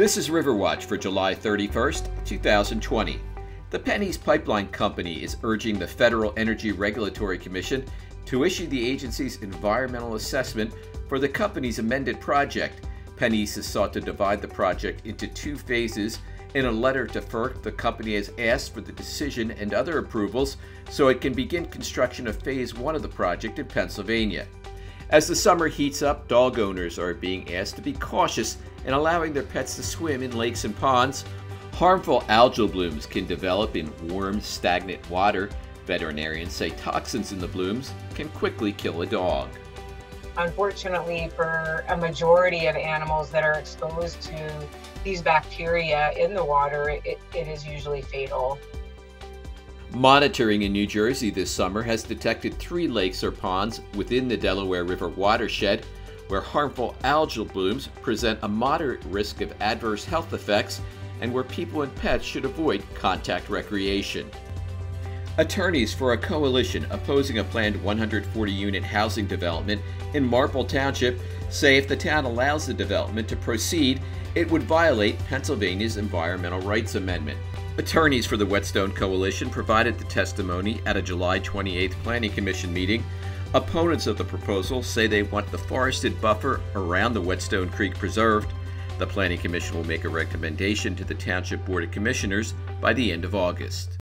This is Riverwatch for July 31st, 2020. The PennEast Pipeline Company is urging the Federal Energy Regulatory Commission to issue the agency's environmental assessment for the company's amended project. PennEast has sought to divide the project into two phases. In a letter to FERC, the company has asked for the decision and other approvals so it can begin construction of phase one of the project in Pennsylvania. As the summer heats up, dog owners are being asked to be cautious in allowing their pets to swim in lakes and ponds. Harmful algal blooms can develop in warm, stagnant water. Veterinarians say toxins in the blooms can quickly kill a dog. Unfortunately, for a majority of animals that are exposed to these bacteria in the water, it, it is usually fatal. Monitoring in New Jersey this summer has detected three lakes or ponds within the Delaware River watershed where harmful algal blooms present a moderate risk of adverse health effects and where people and pets should avoid contact recreation. Attorneys for a coalition opposing a planned 140 unit housing development in Marple Township say if the town allows the development to proceed, it would violate Pennsylvania's Environmental Rights Amendment. Attorneys for the Whetstone Coalition provided the testimony at a July 28th Planning Commission meeting. Opponents of the proposal say they want the forested buffer around the Whetstone Creek preserved. The Planning Commission will make a recommendation to the Township Board of Commissioners by the end of August.